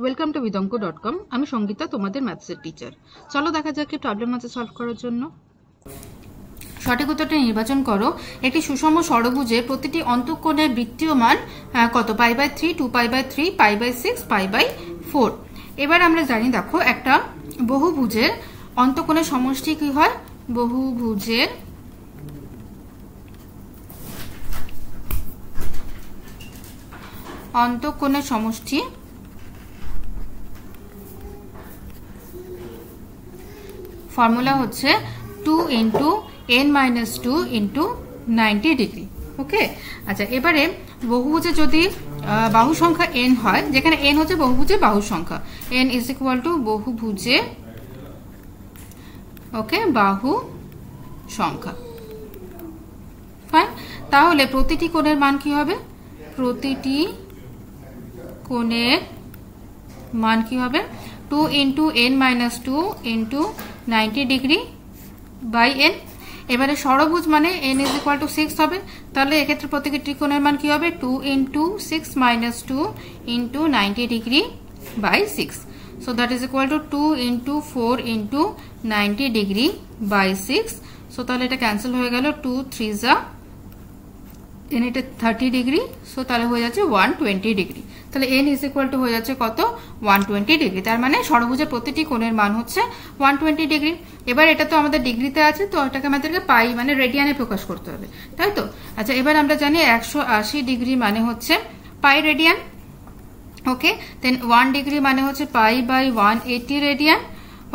Welcome to Bidanka dot com আমি সঙ্গীতা, তোমাদের ম্যাথসের teacher চলো দেখা যাক প্রবলেম আছে সলভ করার জন্য। সঠিক উত্তরটি নির্বাচন করো। একটি সুষম ষড়ভুজে প্রতিটি অন্তঃকোণের বৃত্তীয় মান কত? Pi by three, two pi by three, pi by six, pi by four. এবার আমরা জানি, দেখো, একটা বহুভুজের অন্তঃকোণের সমষ্টি কি হয়? বহুভুজের অন্তঃকোণের সমষ্টি ফর্মুলা হচ্ছে two into n minus two into ninety degree okay আচ্ছা এবারে বহুভুজে যদি বাহু সংখ্যা এন হয়, যেখানে এন হচ্ছে বহুভুজে বাহু সংখ্যা এন ইজ ইকুয়াল টু বহুভুজে ওকে বাহু সংখ্যা। ফাইন তাহলে প্রতিটি কোণের মান কি হবে? প্রতিটি কোণের মান কি হবে? Two into n minus two into ninety degree by n এবারে ষড়ভুজ মানে n is equal to six হবে। তাহলে এক্ষেত্রে প্রত্যেকটি ত্রিকোণের মান কি হবে? Two into six minus two into ninety degree by six so that is equal to two into four into ninety degree by six so তাহলে এটা ক্যান্সেল হয়ে গেল। টু থ্রি জা এন এটা থার্টি ডিগ্রি সো তাহলে হয়ে যাচ্ছে one twenty degree তাহলে এন ইজ ইকুয়াল টু হয়ে যাচ্ছে কত? ওয়ান টোয়েন্টি ডিগ্রি তার মানে ষড়ভুজের প্রতিটি কোণের মান হচ্ছে ওয়ান টোয়েন্টি ডিগ্রি এবার এটা তো আমাদের ডিগ্রিতে আছে, তো এটাকে আমাদেরকে পাই মানে রেডিয়ানে প্রকাশ করতে হবে। তাই তো? আচ্ছা এবার আমরা জানি একশো আশি ডিগ্রি মানে হচ্ছে pi radian okay then one degree মানে হচ্ছে pi by one eighty radian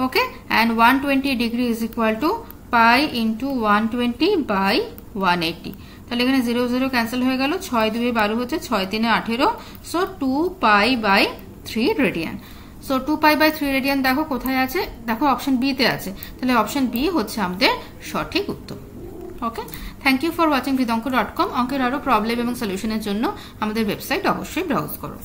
okay and one twenty degree is equal to pi into one twenty by one eighty তাহলে এখানে জিরো জিরো ক্যান্সেল হয়ে গেল, ছয় দুই বারো হচ্ছে ছয় তিনে আঠেরো so two pi by three radian so two pi by three radian দেখো কোথায় আছে? দেখো অপশন বিতে আছে। তাহলে অপশন বি হচ্ছে আমাদের সঠিক উত্তর। Okay thank you for watching Bidanka dot com অঙ্কের আরও প্রবলেম এবং সলিউশনের জন্য আমাদের ওয়েবসাইট অবশ্যই ব্রাউজ করো।